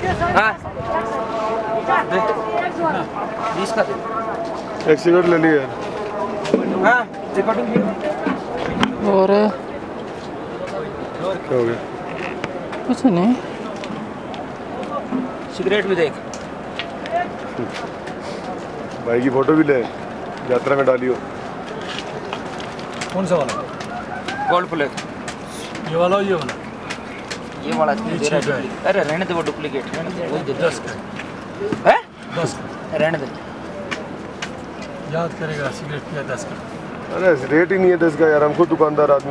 कैसे है। हाँ एक सिगरेट ले लिए। हाँ और? क्या हो गया? कुछ नहीं। सिगरेट भी देख। भाई की फ़ोटो भी ले। यात्रा में डालियो। कौन सा वाला गोल्ड प्लेट ये वाला ये वाला ये वाला दे ये रहा ठीक है। है अरे रहने दे वो डुप्लीकेट रहने दे वही दे दे दस का हैं दस का रहने दे याद करेगा सिगरेट पिया दस का अरे रेट ही नहीं है दस का यार हम खुद दुकानदार आदमी